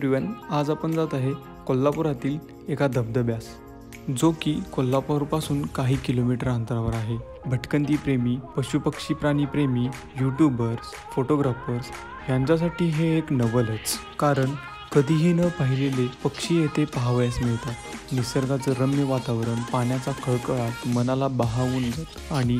Hello everyone आज आपण जात आहे कोल्हापुरातील एका धबधब्यास जो की कोल्हापूरपासून काही किलोमीटर अंतरावर आहे. भटकंती प्रेमी पशुपक्षी प्राणी प्रेमी यूट्यूबर्स फोटोग्राफर्स यांच्यासाठी हे एक नवलच. कारण कधीही न पाहिलेले पक्षी येथे पाहावयास मिळतात. निसर्गाचं रम्य वातावरण पाण्याचा खळखळाट मनाला बहावून जात आणि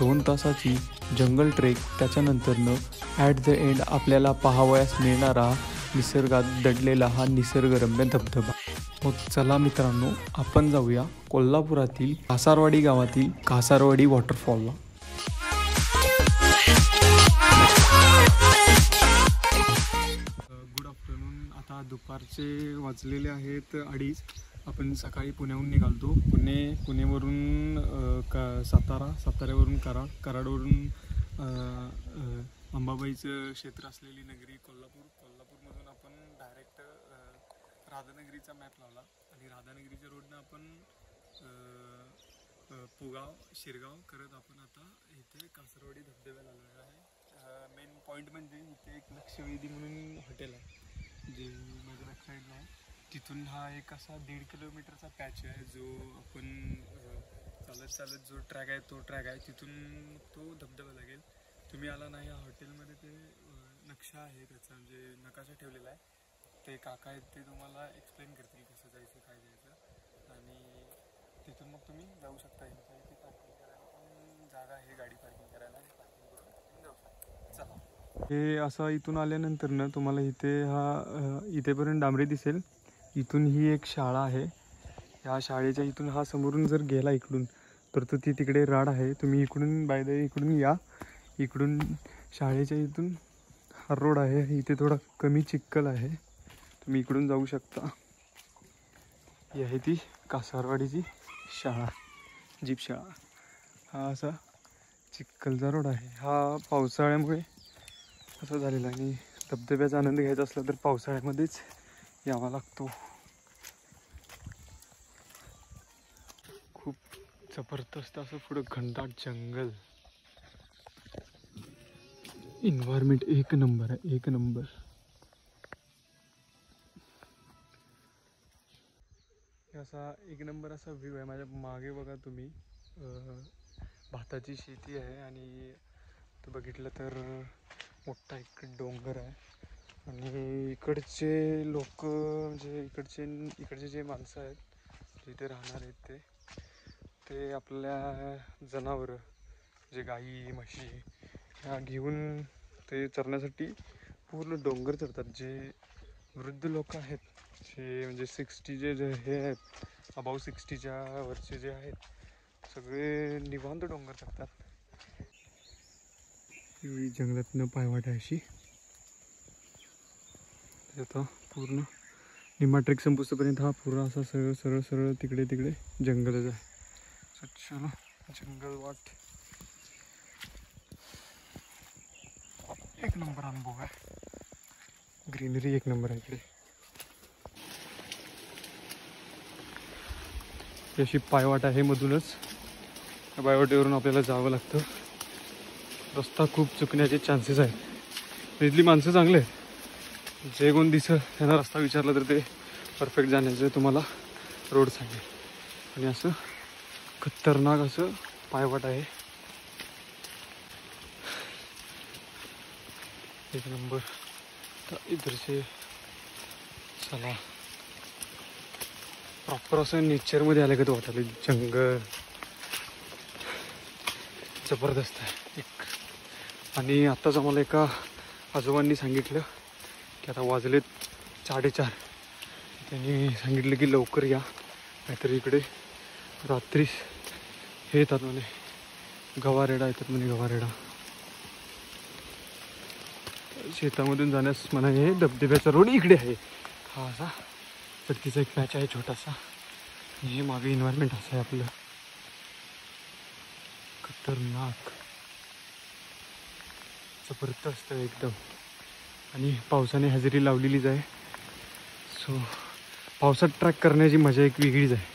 दोन तासाची जंगल ट्रेक त्याच्यानंतरनं ॲट द एंड आपल्याला पाहावयास मिळणारा निसर्गात दडलेला हा निसर्गरम्य धबधबा. मग चला मित्रांनो आपण जाऊया कोल्हापुरातील कासारवाडी गावातील कासारवाडी वॉटरफॉलला. गुड आफ्टरनून आता दुपारचे वाजलेले आहेत अडीच. आपण सकाळी पुण्याहून निघालतो. पुणे पुणेवरून का सातारा साताऱ्यावरून कराड कराडवरून अंबाबाईचं क्षेत्र असलेली नगरी कोल्हापूर राधानगरीचा मॅप लावला. आणि राधानगरीच्या रोडनं आपण पुगाव शिरगाव करत आपण आता इथे कासरवाडी धबधब्याला आलेलो आहे. मेन पॉईंट म्हणजे इथे एक लक्षवेधी म्हणून हॉटेल आहे जे माझ्या बॅक साईडला आहे. तिथून हा एक असा दीड किलोमीटरचा पॅच आहे जो आपण चालत चालत जो ट्रॅक आहे तो ट्रॅक आहे तिथून तो धबधबा लागेल. तुम्ही आला नाही या हॉटेलमध्ये ते नक्षा आहे त्याचा म्हणजे नकाशा ठेवलेला आहे. ते काका आहेत ते तुम्हाला एक्सप्लेन करतील कसं जायचं काय जायचं. आणि तिथून मग तुम्ही जाऊ शकता यांच्या इथे पार्किंग करायला पण जागा आहे गाडी पार्किंग करायला आणि पार्किंग करून तुम्ही जाऊ शकता. चला. हे असं इथून आल्यानंतर ना तुम्हाला इथे हा इथेपर्यंत डांबरी दिसेल. इथून ही एक शाळा आहे. ह्या शाळेच्या इथून हा समोरून जर गेला इकडून तर तो ती तिकडे राड आहे. तुम्ही इकडून बाय द इकडून या. इकडून शाळेच्या इथून हा रोड आहे. इथे थोडा कमी चिक्कल आहे. तुम्ही इकडून जाऊ शकता. ही आहे ती कासारवाडीची शाळा जीप शाळा. हा असा चिखलचा रोड आहे. हा पावसाळ्यामुळे असं झालेलं आहे. आणि धबधब्याचा आनंद घ्यायचा असला तर पावसाळ्यामध्येच यावा लागतो. खूप जबरदस्त असं पुढं घनदाट जंगल. इन्व्हायरमेंट एक नंबर आहे एक नंबर. असा एक नंबर असा व्ह्यू आहे. माझ्या मागे बघा तुम्ही. भाताची शेती आहे आणि तो बघितलं तर मोठा एक डोंगर आहे. आणि इकडचे लोक म्हणजे इकडचे इकडचे जे माणसं आहेत जिथे राहणार आहेत ते ते आपल्या जनावरं जे गाई म्हशी ह्या घेऊन ते चरण्यासाठी पूर्ण डोंगर चढतात. जे वृद्ध लोक आहेत म्हणजे जे म्हणजे सिक्स्टीचे जे हे आहेत अबाव सिक्स्टीच्या वरचे जे आहेत सगळे निवांत डोंगर चढतात जंगलातनं पायवाट आहे अशी. आता पूर्ण निमा ट्रेक संपुस्तपर्यंत हा पूर्ण असा सरळ सरळ सरळ तिकडे तिकडे जंगलच आहे. स्वच्छ जंगल वाट. एक नंबर अनुभव आहे. ग्रीनरी एक नंबर आहे इकडे. अशी पायवाट आहे मधूनच. त्या पायवाटेवरून आपल्याला जावं लागतं. रस्ता खूप चुकण्याचे चान्सेस आहेत. इथली माणसं चांगले आहेत. जे कोण दिसं त्यांना रस्ता विचारला तर ते परफेक्ट जाण्याचं तुम्हाला रोड सांगेल. आणि असं खतरनाक असं पायवाट आहे. एक नंबर. तर इधरचे चला प्रॉपर असं नेचरमध्ये आलं का तो वाटायला जंगल. जबरदस्त आहे. एक. आणि आत्ताच आम्हाला एका आजोबांनी सांगितलं की आता वाजलेत साडेचार. त्यांनी सांगितलं की लवकर या. नाहीतर इकडे रात्री हे येतात म्हणे. गवारेडा येतात म्हणे गवारेडा. शेतामधून जाण्यास म्हणा हे धबधब्याचा रोड इकडे आहे. हा असा तिचा एक पॅच आहे छोटासा. हे मागे इन्व्हायरमेंट असं आहे आपलं. खतरनाक. जबरदस्त असतं एकदम. आणि पावसाने हजेरी लावलेलीच आहे. सो पावसात ट्रॅक करण्याची मजा एक वेगळीच आहे.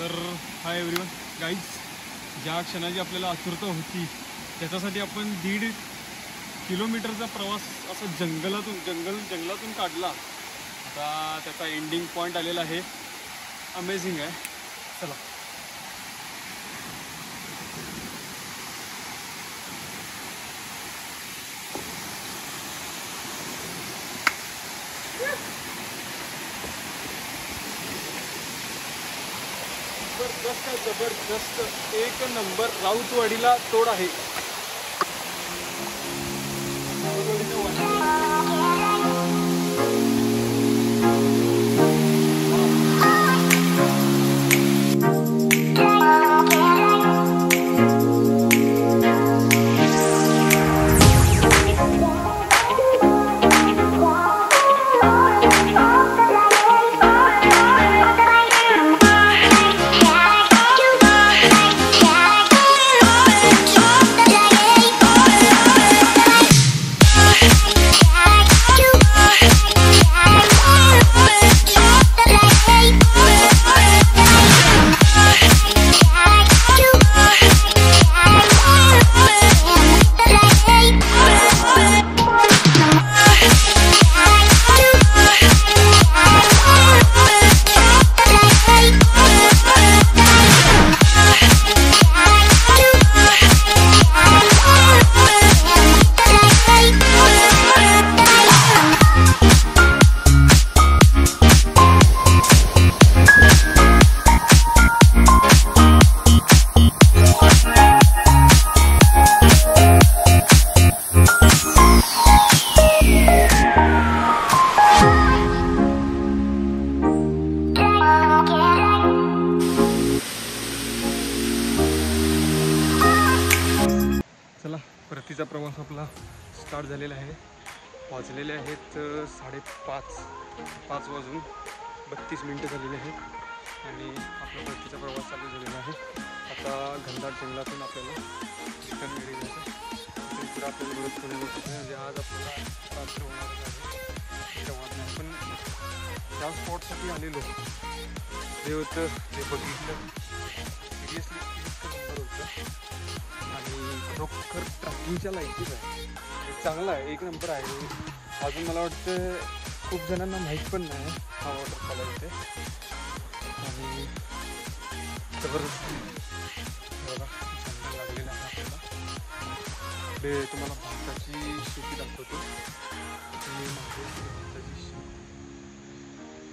तर हाय एव्हरीवन गाईज ज्या क्षणाची आपल्याला आतुरता होती त्याच्यासाठी आपण दीड किलोमीटरचा प्रवास असा जंगलातून जंगल जंगलातून काढला. आता त्याचा एंडिंग पॉईंट आलेला आहे. अमेझिंग आहे. चला. जबरदस्त जबरदस्त. एक नंबर राऊतवाडीला तोड आहे. झालेला आहे. वाजलेले आहेत साडेपाच पाच वाजून बत्तीस मिनटं झालेली आहेत. आणि आपला परतीचा प्रवास चालू झालेला आहे. आता घनदाट जंगलातून आपल्याला रिटर्न मिळेल जायचं आपल्याला आहे. म्हणजे आज आपल्याला रात्र आहे. पण त्या स्पॉटसाठी आलेलो. ते होतं ते बघितलं. सिरियसली होतं. आणि खरोखर ट्रॅकिंगच्या लाईटीच आहे. चांगला आहे एक नंबर आहे. अजून मला वाटतं खूप जणांना माहीत पण नाही हा वॉटरफॉल आहे इथे. आणि जबरदस्त. लागलेला आहे आपल्याला. पुढे तुम्हाला भाताची शेती दाखवतो. भाताची शेती.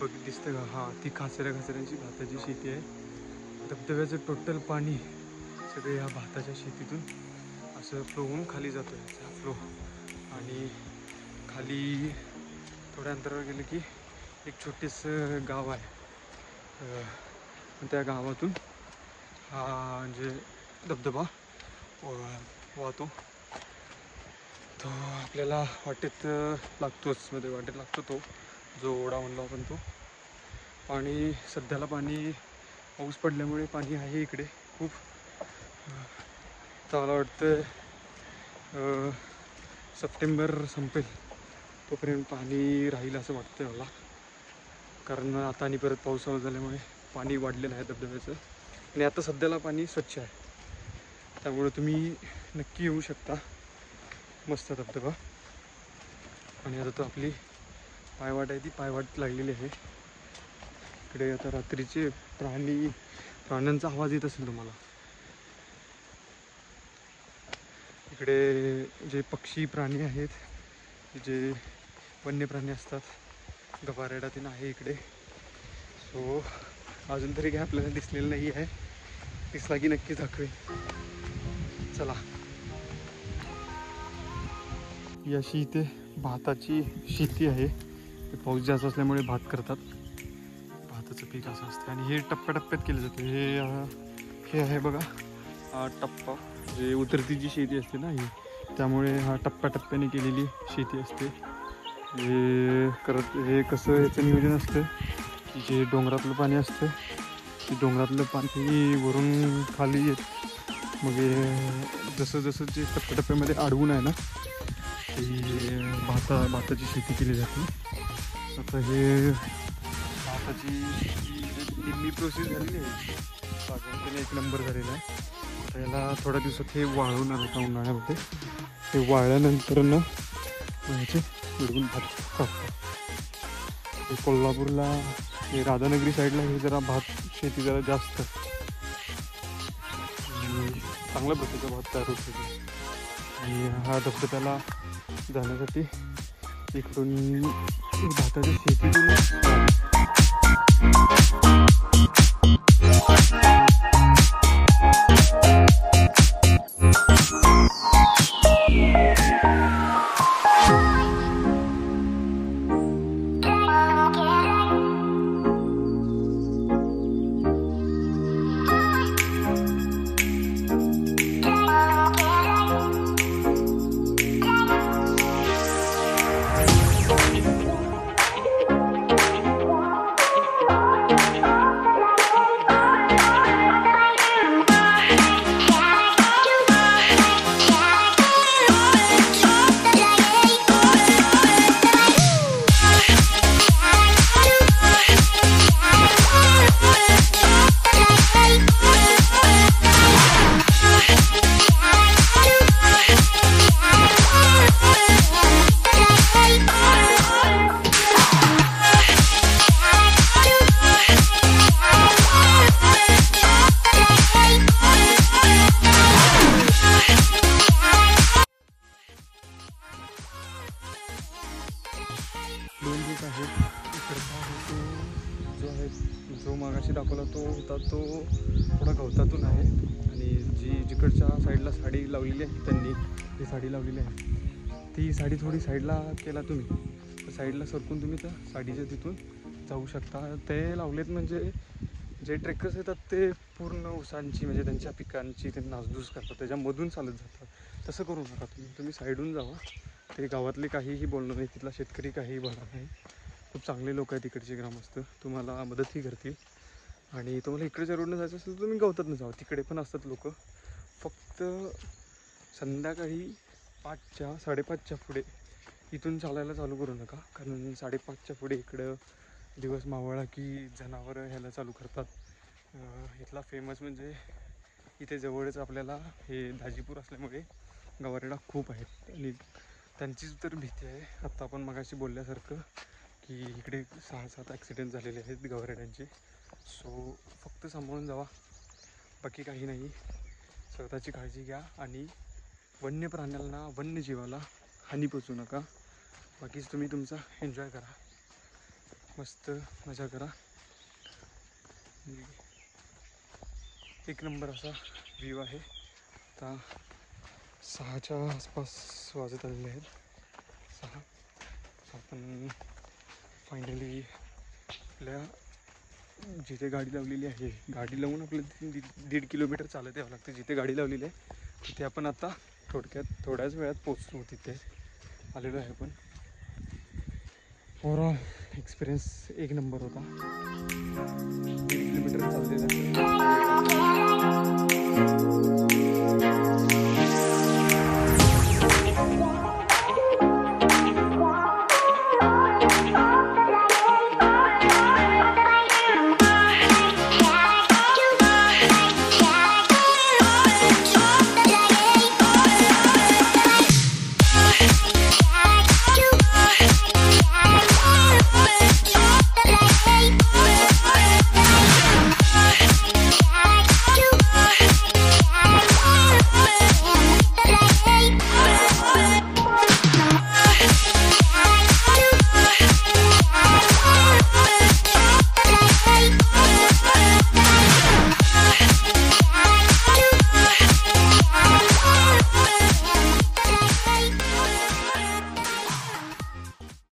बघ दिसतं का? हां ती खाचऱ्या खाचऱ्यांची भाताची शेती आहे. धबधब्याचं टोटल पाणी सगळे ह्या भाताच्या शेतीतून असं फ्लो होऊन खाली जातो याचा फ्लो आणि खाली थोड्या अंतरावर गेलं की एक छोटेसं गाव आहे. त्या गावातून हा म्हणजे धबधबा वाहतो. तो आपल्याला वाटेत लागतोच मध्ये वाटेत लागतो तो जो ओढा म्हणलो आपण तो. आणि सध्याला पाणी पाऊस पडल्यामुळे पाणी आहे इकडे खूप. चांगलं वाटतं सप्टेंबर संपेल तोपर्यंत पाणी राहील असं वाटतं मला. कारण आता आणि परत पाऊस झाल्यामुळे पाणी वाढलेलं आहे धबधब्याचं. आणि आता सध्याला पाणी स्वच्छ आहे. त्यामुळे तुम्ही नक्की येऊ शकता. मस्त धबधबा. आणि आता तो आपली पायवाट आहे ती पायवाट लागलेली आहे. इकडे आता रात्रीचे प्राणी प्राण्यांचा आवाज येत असेल तुम्हाला. इकडे जे पक्षी प्राणी आहेत जे वन्य प्राणी असतात गवारेडा तीन आहे इकडे. सो अजून तरी काय आपल्याला दिसलेलं नाही आहे. दिसला की नक्की दाखवे चला. ही अशी इथे भाताची शेती आहे. पाऊस जास्त असल्यामुळे भात करतात. भाताचं पीक असं असतं आणि हे टप्प्याटप्प्यात केलं जातं. हे हे आहे बघा. टप्पा. जे उतरती जी शेती असते ना ही त्यामुळे हा टप्प्याटप्प्याने केलेली शेती असते. हे करत हे कसं याचं नियोजन असतं की जे डोंगरातलं पाणी असतं ते डोंगरातलं पाणी वरून खाली येत मग जसं जसं जे टप्प्याटप्प्यामध्ये अडवून आहे ना ती भाता भाताची शेती केली जाते. आता हे भाताची निम्मी प्रोसेस झालेली आहे एक नंबर झालेला आहे. याला थोड्या दिवसात हे वाळवणार होता उन्हाळ्यामध्ये. हे वाळल्यानंतर ना ह्याचे उडवून भात हे कोल्हापूरला हे राधानगरी साईडला हे जरा भात शेती जरा जास्त. चांगल्या प्रकारचा भात तयार होतो. आणि हा धबधब्याला जाण्यासाठी इकडून भाताच्या शेतीतून तो होता तो थोडा गवतातून आहे. आणि जी जिकडच्या साईडला साडी लावलेली आहे त्यांनी ती साडी लावलेली आहे. ती साडी थोडी साईडला केला तुम्ही. तर साईडला सरकून तुम्ही त्या साडीच्या तिथून जाऊ शकता. ते लावलेत म्हणजे जे ट्रेकर्स येतात ते पूर्ण ऊसांची म्हणजे त्यांच्या पिकांची ते नासधूस करतात. त्याच्यामधून चालत जातात. तसं करू नका तुम्ही. तुम्ही साईडून जावा. ते गावातले काहीही बोलणं नाही. तिथला शेतकरी काहीही बोलणार नाही. खूप चांगले लोक आहेत तिकडचे ग्रामस्थ. तुम्हाला मदतही करतील. आणि तुम्हाला इकडच्या रोडनं जायचं असेल तर तुम्ही गवतातनं जावं. तिकडे पण असतात लोक. फक्त संध्याकाळी पाचच्या साडेपाचच्या पुढे इथून चालायला चालू करू नका. कारण साडेपाचच्या पुढे इकडं दिवस मावळा की जनावरं ह्याला चालू करतात. इथला फेमस म्हणजे इथे जवळच आपल्याला हे दाजीपूर असल्यामुळे गवारेडा खूप आहेत. आणि त्यांचीच तर भीती आहे. आत्ता आपण मगाशी बोलल्यासारखं की इकडे सहा सात ॲक्सिडेंट झालेले आहेत गवारेड्यांचे. सो फक्त सांभाळून जावा. बाकी काही नाही. स्वतःची काळजी घ्या आणि वन्य प्राण्यांना वन्यजीवाला हानी पोचू नका. बाकीच तुम्ही तुमचा एन्जॉय करा. मस्त मजा करा. एक नंबर असा व्ह्यू आहे. आता सहाच्या आसपास वाजत आलेले आहेत. सहा. आपण फायनली आपल्या जिथे गाडी लावलेली आहे गाडी लावून आपल्याला दीड दीड किलोमीटर चालत यावं लागतं. जिथे गाडी लावलेली आहे तिथे आपण आता थोडक्यात थोड्याच वेळात पोचतो तिथे. आलेलो आहे आपण. ओव्हरऑल एक्सपिरियन्स एक नंबर होता.